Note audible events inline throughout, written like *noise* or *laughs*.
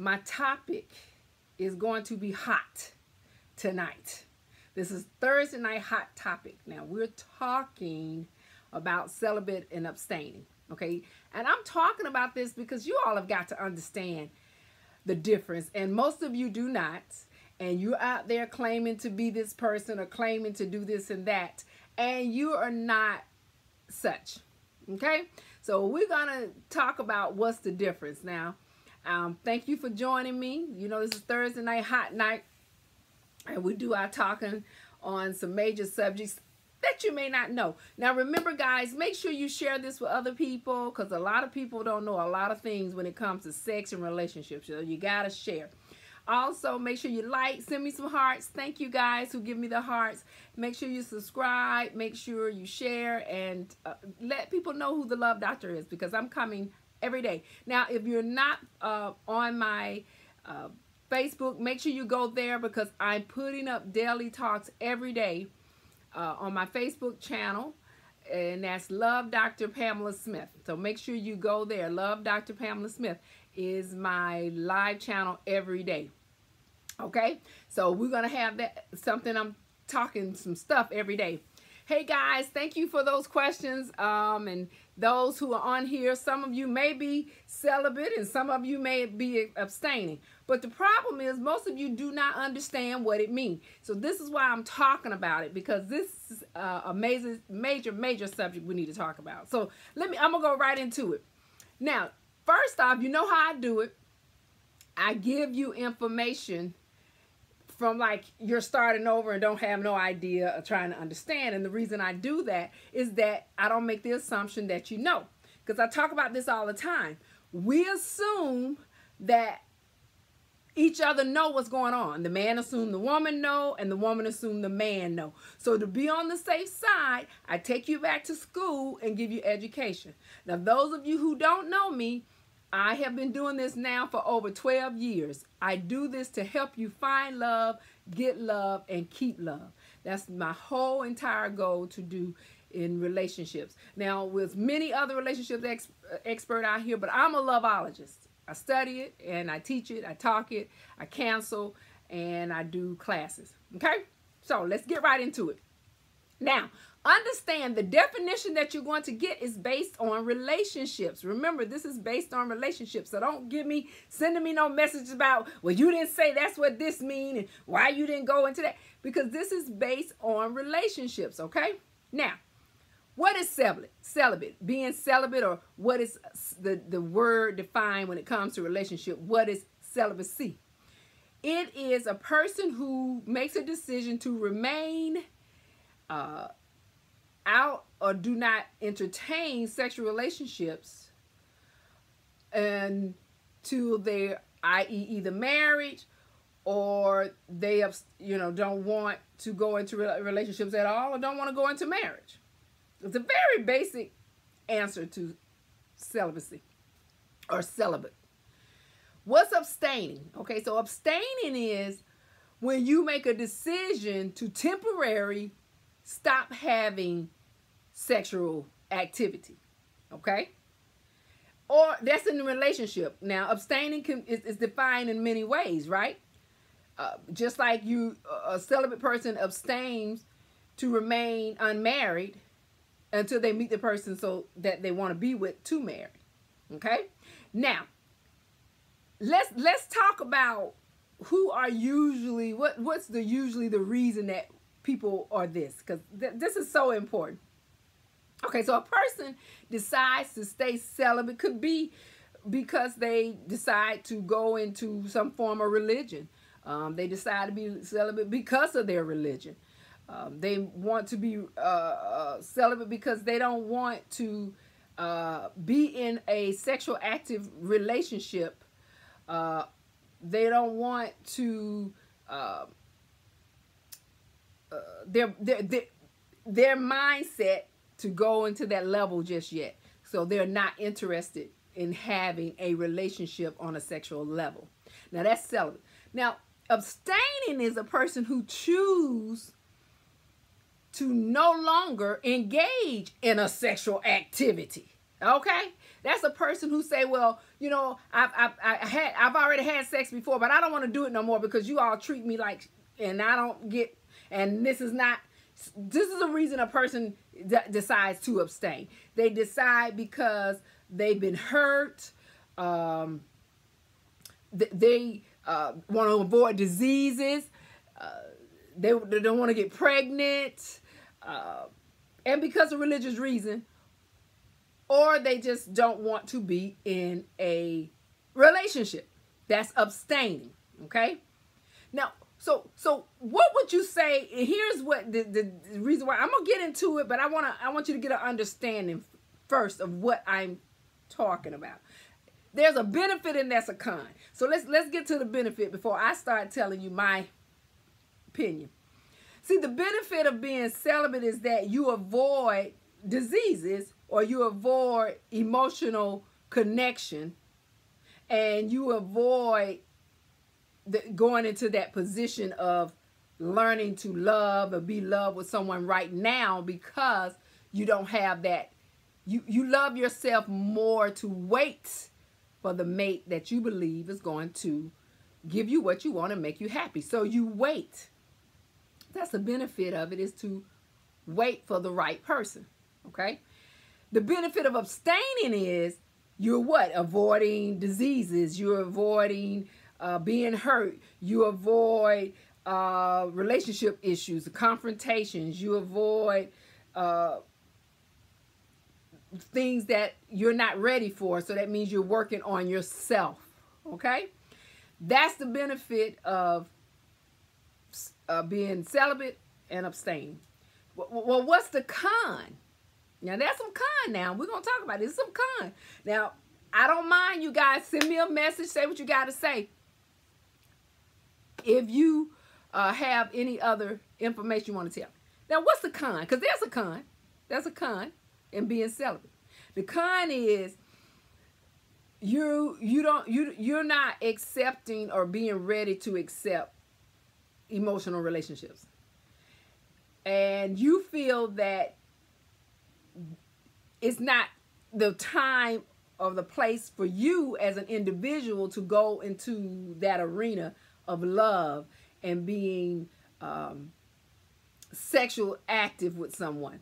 my topic is going to be hot tonight. This is Thursday night hot topic. Now we're talking about celibate and abstaining. Okay. And I'm talking about this because you all have got to understand the difference. And most of you do not. And you're out there claiming to be this person or claiming to do this and that. And you are not such. Okay. So we're going to talk about what's the difference. Now, um, thank you for joining me. You know, this is Thursday night, hot night. And we do our talking on some major subjects that you may not know. Now, remember, guys, make sure you share this with other people because a lot of people don't know a lot of things when it comes to sex and relationships. So you got to share. Also, make sure you like, send me some hearts. Thank you guys who give me the hearts. Make sure you subscribe. Make sure you share and uh, let people know who the Love Doctor is because I'm coming every day. Now, if you're not uh, on my uh, Facebook, make sure you go there because I'm putting up daily talks every day uh, on my Facebook channel. And that's Love Dr. Pamela Smith. So make sure you go there. Love Dr. Pamela Smith is my live channel every day. Okay? So we're going to have that something I'm talking some stuff every day. Hey guys, thank you for those questions. Um, and those who are on here, some of you may be celibate and some of you may be abstaining. But the problem is most of you do not understand what it means. So this is why I'm talking about it because this is uh, a major, major, major subject we need to talk about. So let me, I'm going to go right into it. Now, first off, you know how I do it. I give you information from like you're starting over and don't have no idea of trying to understand. And the reason I do that is that I don't make the assumption that you know. Because I talk about this all the time. We assume that each other know what's going on. The man assume the woman know and the woman assume the man know. So to be on the safe side, I take you back to school and give you education. Now those of you who don't know me, I have been doing this now for over 12 years. I do this to help you find love, get love, and keep love. That's my whole entire goal to do in relationships. Now, with many other relationships ex uh, expert out here, but I'm a loveologist. I study it and I teach it, I talk it, I cancel, and I do classes. Okay? So let's get right into it. Now, Understand the definition that you're going to get is based on relationships. Remember, this is based on relationships. So don't give me sending me no message about, well, you didn't say that's what this mean and why you didn't go into that. Because this is based on relationships, okay? Now, what is celibate? Celibate, being celibate, or what is the, the word defined when it comes to relationship? What is celibacy? It is a person who makes a decision to remain uh, out or do not entertain sexual relationships and to their i.e. either marriage or they have you know don't want to go into relationships at all or don't want to go into marriage it's a very basic answer to celibacy or celibate what's abstaining okay so abstaining is when you make a decision to temporary stop having sexual activity. Okay? Or that's in the relationship. Now, abstaining can, is, is defined in many ways, right? Uh, just like you, a celibate person abstains to remain unmarried until they meet the person so that they want to be with to marry. Okay? Now, let's let's talk about who are usually what what's the usually the reason that people are this because th this is so important. Okay, so a person decides to stay celibate could be because they decide to go into some form of religion. Um, they decide to be celibate because of their religion. Um, they want to be uh, uh, celibate because they don't want to uh, be in a sexual active relationship. Uh, they don't want to their, their their their mindset to go into that level just yet. So they're not interested in having a relationship on a sexual level. Now that's celibate. Now abstaining is a person who choose to no longer engage in a sexual activity. Okay? That's a person who say, well, you know, I've, I've, I had, I've already had sex before, but I don't want to do it no more because you all treat me like, and I don't get, and this is not, this is a reason a person decides to abstain. They decide because they've been hurt, um, th they uh, want to avoid diseases, uh, they, they don't want to get pregnant, uh, and because of religious reason, or they just don't want to be in a relationship. That's abstaining, okay? So so what would you say? Here's what the, the, the reason why I'm gonna get into it, but I wanna I want you to get an understanding first of what I'm talking about. There's a benefit and that's a con. So let's let's get to the benefit before I start telling you my opinion. See, the benefit of being celibate is that you avoid diseases or you avoid emotional connection and you avoid the, going into that position of learning to love or be loved with someone right now because you don't have that you you love yourself more to wait for the mate that you believe is going to give you what you want and make you happy so you wait that's the benefit of it is to wait for the right person okay the benefit of abstaining is you're what? Avoiding diseases. You're avoiding uh, being hurt. You avoid uh, relationship issues, confrontations. You avoid uh, things that you're not ready for. So that means you're working on yourself. Okay? That's the benefit of uh, being celibate and abstaining. Well, what's the con? Now that's some con now. We're gonna talk about this. Some con. Now, I don't mind you guys send me a message, say what you gotta say. If you uh, have any other information you want to tell. Now, what's the con? Because there's a con. There's a con in being celibate. The con is you you don't you you're not accepting or being ready to accept emotional relationships. And you feel that it's not the time or the place for you as an individual to go into that arena of love and being um, sexual active with someone.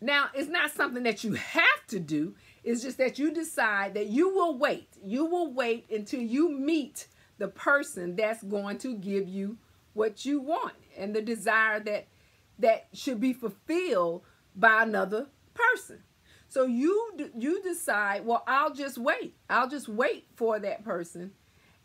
Now, it's not something that you have to do. It's just that you decide that you will wait. You will wait until you meet the person that's going to give you what you want and the desire that that should be fulfilled by another person. So you you decide, well, I'll just wait. I'll just wait for that person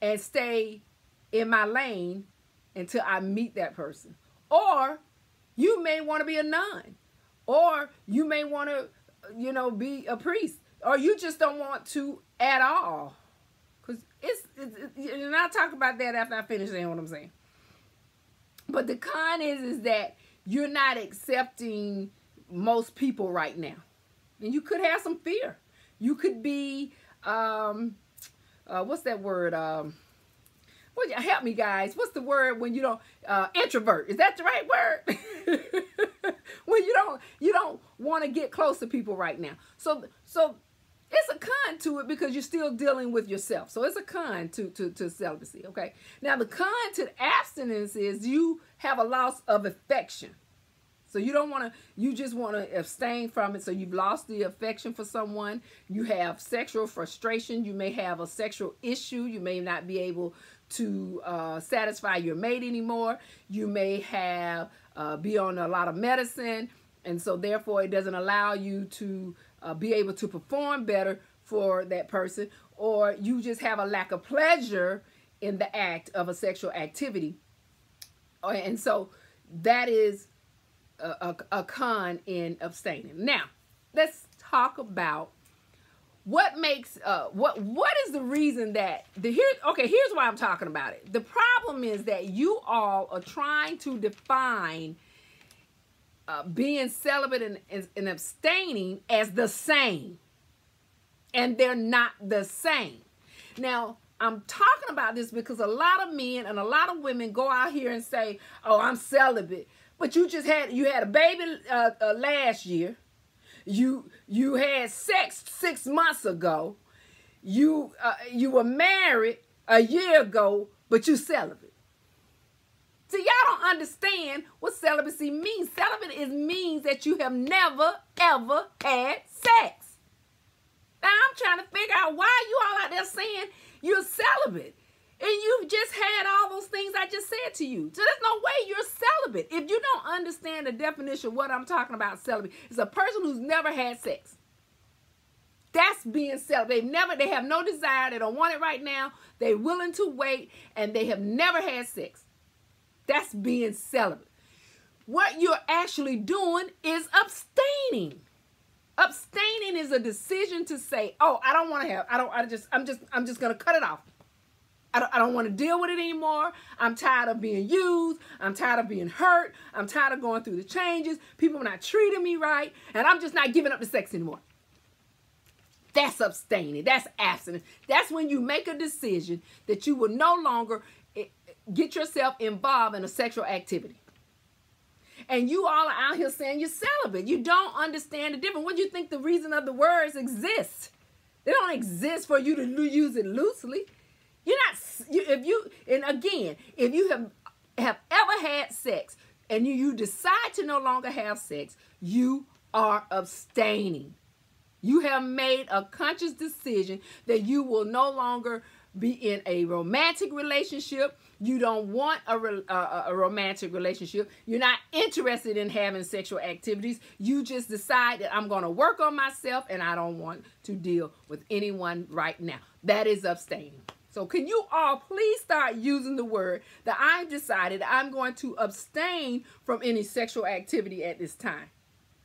and stay in my lane until I meet that person. Or you may want to be a nun. Or you may want to, you know, be a priest. Or you just don't want to at all. Because it's, it's, it's, and I'll talk about that after I finish saying what I'm saying. But the con is, is that you're not accepting most people right now. And you could have some fear. You could be, um, uh, what's that word? Um, well, help me, guys. What's the word when you don't uh, introvert? Is that the right word? *laughs* when you don't you don't want to get close to people right now. So so it's a con to it because you're still dealing with yourself. So it's a con to to to celibacy. Okay. Now the con to the abstinence is you have a loss of affection. So you don't want to, you just want to abstain from it. So you've lost the affection for someone. You have sexual frustration. You may have a sexual issue. You may not be able to uh, satisfy your mate anymore. You may have, uh, be on a lot of medicine. And so therefore it doesn't allow you to uh, be able to perform better for that person. Or you just have a lack of pleasure in the act of a sexual activity. And so that is a, a, con in abstaining. Now, let's talk about what makes uh what what is the reason that the here okay here's why i'm talking about it. The problem is that you all are trying to define uh, being celibate and, and, and abstaining as the same. And they're not the same. Now i'm talking about this because a lot of men and a lot of women go out here and say oh i'm celibate. But you just had you had a baby uh, uh, last year. You you had sex six months ago. You uh, you were married a year ago, but you celibate. See, y'all don't understand what celibacy means. Celibate is means that you have never ever had sex. Now I'm trying to figure out why you all out there saying you're celibate. And you've just had all those things I just said to you. So there's no way you're celibate. If you don't understand the definition of what I'm talking about celibate, it's a person who's never had sex. That's being celibate. They never, they have no desire, they don't want it right now, they're willing to wait, and they have never had sex. That's being celibate. What you're actually doing is abstaining. Abstaining is a decision to say, "Oh, I don't want to have. I don't. I just. I'm just. I'm just gonna cut it off. I don't, I don't want to deal with it anymore. I'm tired of being used. I'm tired of being hurt. I'm tired of going through the changes. People are not treating me right, and I'm just not giving up the sex anymore." That's abstaining. That's abstinence. That's when you make a decision that you will no longer eh, get yourself involved in a sexual activity and you all are out here saying you're celibate. You don't understand the difference. What do you think the reason of the words exist? They don't exist for you to use it loosely. You're not. You, if you and again, if you have have ever had sex and you, you decide to no longer have sex, you are abstaining. You have made a conscious decision that you will no longer be in a romantic relationship. You don't want a, a, a, romantic relationship. You're not interested in having sexual activities. You just decide that I'm going to work on myself and I don't want to deal with anyone right now. That is abstaining. So can you all please start using the word that I've decided I'm going to abstain from any sexual activity at this time.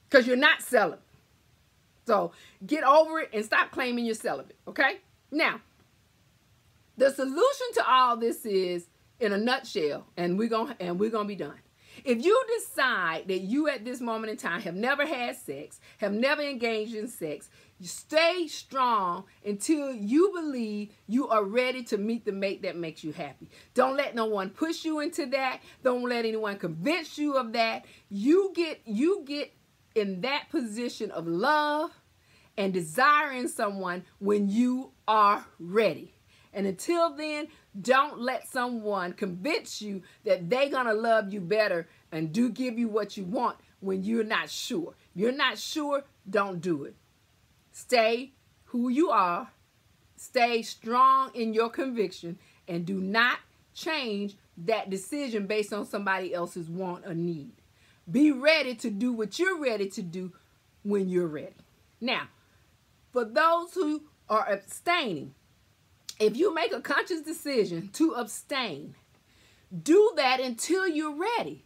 Because you're not celibate. So get over it and stop claiming you're celibate. Okay? Now, the solution to all this is in a nutshell, and we're gonna and we're gonna be done. If you decide that you at this moment in time have never had sex, have never engaged in sex, stay strong until you believe you are ready to meet the mate that makes you happy. Don't let no one push you into that. Don't let anyone convince you of that. You get you get in that position of love and desiring someone when you are ready. And until then, don't let someone convince you that they're going to love you better and do give you what you want when you're not sure. You're not sure, don't do it. Stay who you are. Stay strong in your conviction and do not change that decision based on somebody else's want or need. Be ready to do what you're ready to do when you're ready. Now, for those who are abstaining, if you make a conscious decision to abstain, do that until you're ready.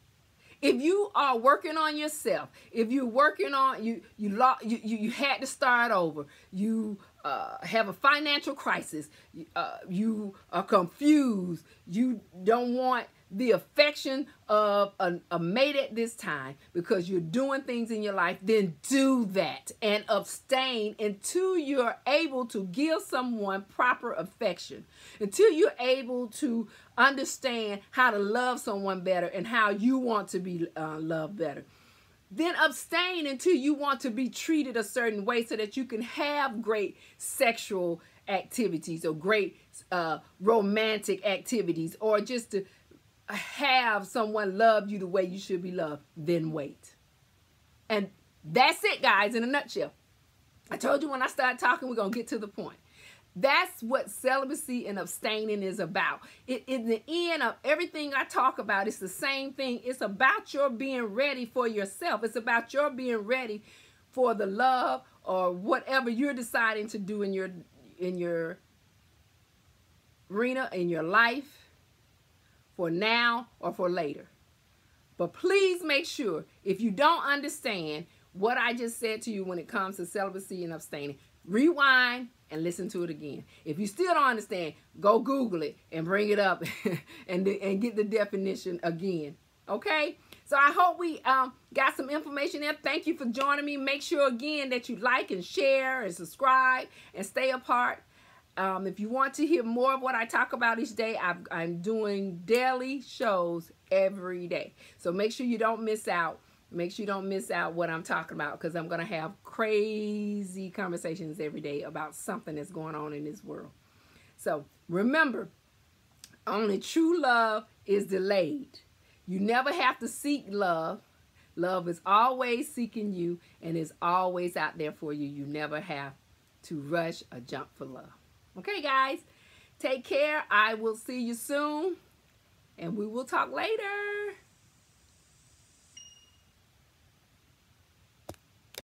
If you are working on yourself, if you're working on you, you you you, you had to start over. You uh, have a financial crisis. Uh, you are confused. You don't want the affection of a, a, mate at this time because you're doing things in your life, then do that and abstain until you're able to give someone proper affection, until you're able to understand how to love someone better and how you want to be uh, loved better. Then abstain until you want to be treated a certain way so that you can have great sexual activities or great uh, romantic activities or just to have someone love you the way you should be loved, then wait. And that's it, guys, in a nutshell. I told you when I started talking, we're going to get to the point. That's what celibacy and abstaining is about. It, in the end of everything I talk about, it's the same thing. It's about your being ready for yourself. It's about your being ready for the love or whatever you're deciding to do in your in your arena in your life for now or for later. But please make sure if you don't understand what I just said to you when it comes to celibacy and abstaining, rewind and listen to it again. If you still don't understand, go Google it and bring it up *laughs* and, and get the definition again. Okay? So I hope we um, got some information there. Thank you for joining me. Make sure again that you like and share and subscribe and stay apart. Um, if you want to hear more of what I talk about each day, i am doing daily shows every day. So make sure you don't miss out Make sure you don't miss out what I'm talking about because I'm going to have crazy conversations every day about something that's going on in this world. So remember, only true love is delayed. You never have to seek love. Love is always seeking you and is always out there for you. You never have to rush or jump for love. Okay, guys, take care. I will see you soon and we will talk later.